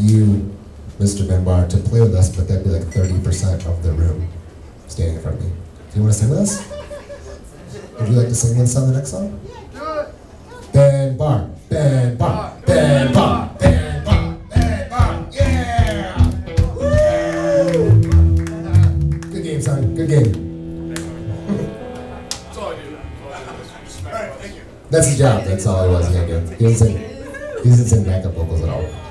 you, Mr. Benbar, to play with us, but that'd be like 30% of the room standing in front of me. Do you want to sing with us? Would you like to sing with us on the next song? Ben Bar, Ben Bar, Ben Bar, Ben Bar, Ben Bar, yeah! Woo! Good game, son. Good game. That's you. That's his job. That's all he was. He, didn't sing. He doesn't sing backup vocals at all.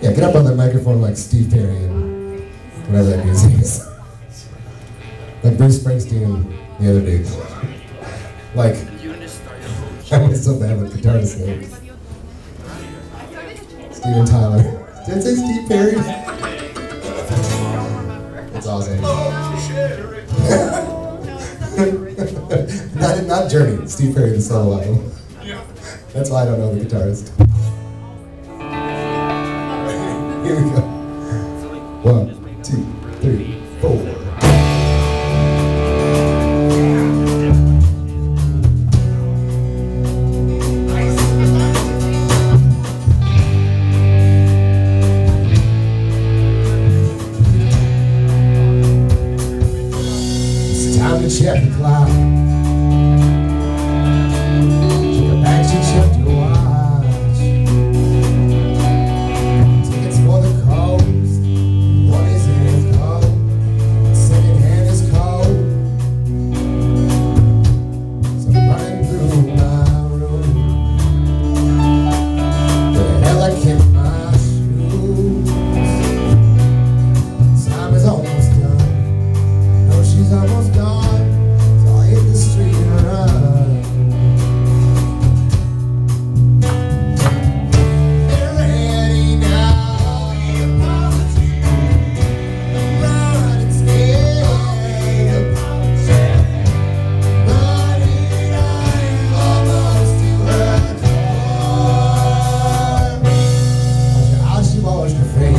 Yeah, get up on the microphone like Steve Perry and whatever that music is. Like Bruce Springsteen the other dudes. Like, I'm so bad with guitarist names. Steven Tyler. Did I say Steve Perry? That's awesome. not, not Journey, Steve Perry, the solo album. That's why I don't know the guitarist. Here we go. One, two, three, four. It's time to check the clock. longe do.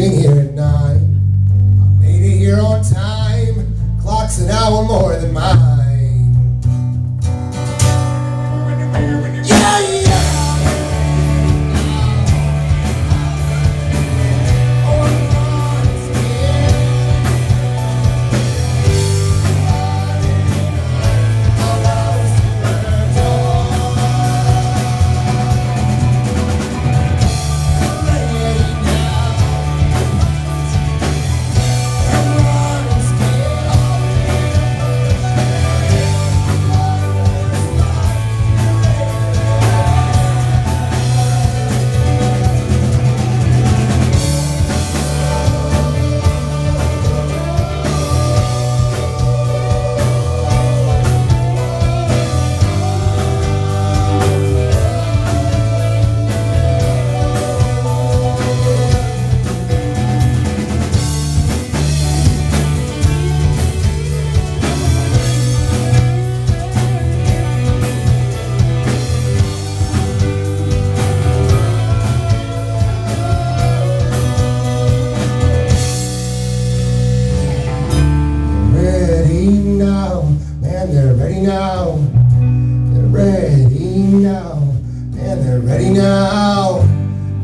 Leaving here at nine. Uh, ready now.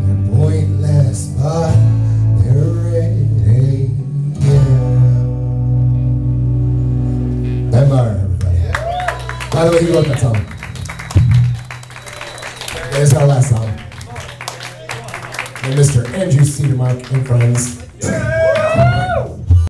They're pointless, but they're ready. Yeah. Ben everybody. By the way, he wrote that song. There's our last song. And Mr. Andrew Cedermark and friends.